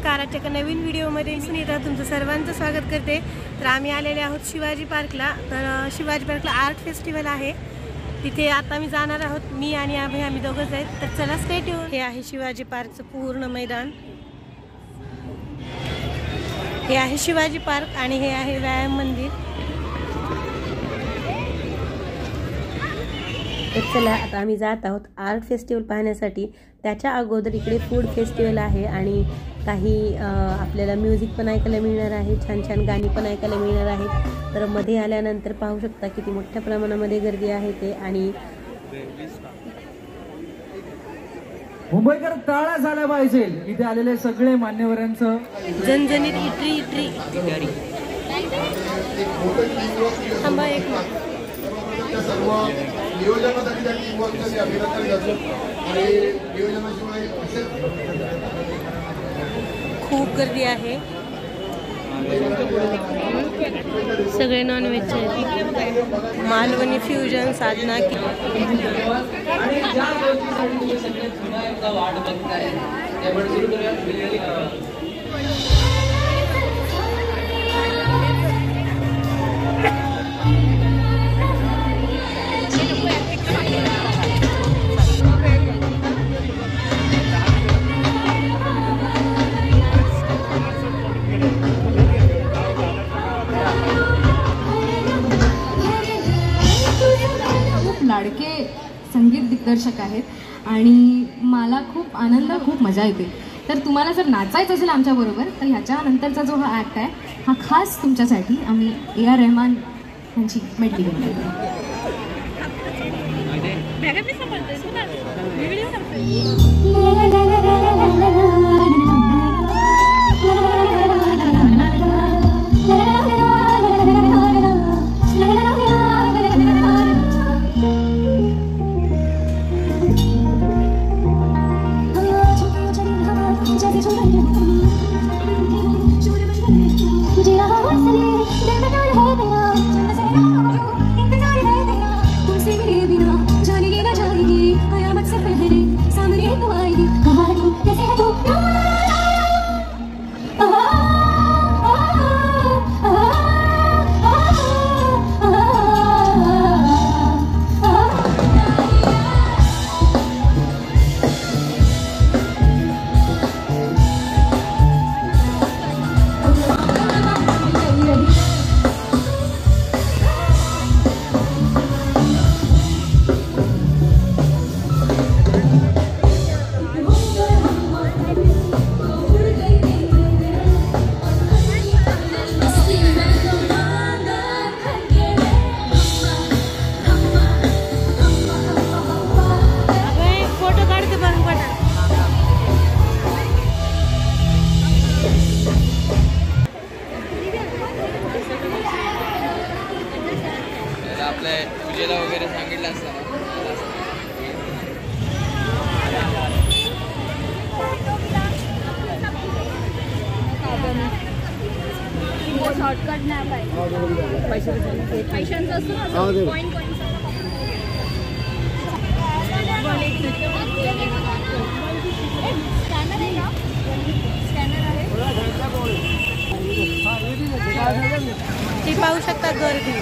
आजच्या एका नवीन व्हिडिओमध्ये मी सुनीता तुमचं सर्वांचं स्वागत करते. तर आम्ही आलेले आहोत शिवाजी पार्कला. तर शिवाजी पार्कला आर्ट फेस्टिवल आहे. तिथे आता आम्ही जाणार आहोत. मी आणि अभय आम्ही दोघंच आहेत तर चला स्टेट येऊन हे आहे शिवाजी पार्कचं पूर्ण मैदान. हे आहे शिवाजी पार्क आणि हे आहे व्यायाम मंदिर. तर चला आता आम्ही जात आहोत आर्ट फेस्टिवल पाहण्यासाठी. त्याच्या अगोदर इकडे फूड फेस्टिवल आहे आणि काही आपल्याला म्युझिक पण ऐकायला मिळणार आहे छान छान गाणी पण ऐकायला मिळणार आहेत तर मध्ये आल्यानंतर पाहू शकता किती मोठ्या प्रमाणामध्ये गर्दी आहे ते आणि मुंबईकर टाळा झाला पाहिजे. इथे आलेले सगळे मान्यवरांचं. जनजनीत इटरी इटरी. थांबा एक सर्व नियोजनासाठी त्या टीमवर्कचं मी अभिनंदन करतो. आणि नियोजनाशिवाय खूप गर्दी आहे. सगळे नॉनव्हेज आहेत. मालवणी फ्युजन साधना की आणि ज्या गोष्टीसाठी तुम्ही सगळे पुन्हा एकदा वाट बघताय संगीत दिग्दर्शक आहेत आणि मला खूप आनंद खूप मजा येते. तर तुम्हाला जर नाचायचं असेल आमच्याबरोबर तर ह्याच्यानंतरचा जो हा ॲक्ट आहे हा खास तुमच्यासाठी आम्ही ए आर रहमान यांची मेटली घेऊन आपल्या पूजेला वगैरे सांगितलं असतं. शॉर्टकट नाही पाहिजे पैशांचं असतो ती. पाहू शकता गर्दी.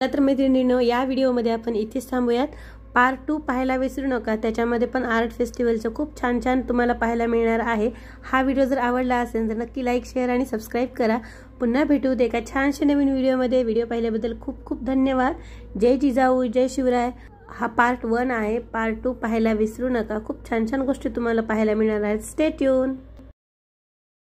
तर मैत्रिणीनं या व्हिडिओमध्ये आपण इथेच थांबूयात. पार्ट टू पाहायला विसरू नका. त्याच्यामध्ये पण आर्ट फेस्टिवलचं खूप छान छान तुम्हाला पाहायला मिळणार आहे. हा व्हिडिओ जर आवडला असेल तर नक्की लाईक शेअर आणि सबस्क्राईब करा. पुन्हा भेटू दे एका छानशा नवीन व्हिडिओमध्ये. व्हिडिओ पाहिल्याबद्दल खूप खूप धन्यवाद. जय जिजाऊ जय शिवराय. हा पार्ट वन आहे. पार्ट टू पाहायला विसरू नका. खूप छान छान गोष्टी तुम्हाला पाहायला मिळणार आहेत. Stay tune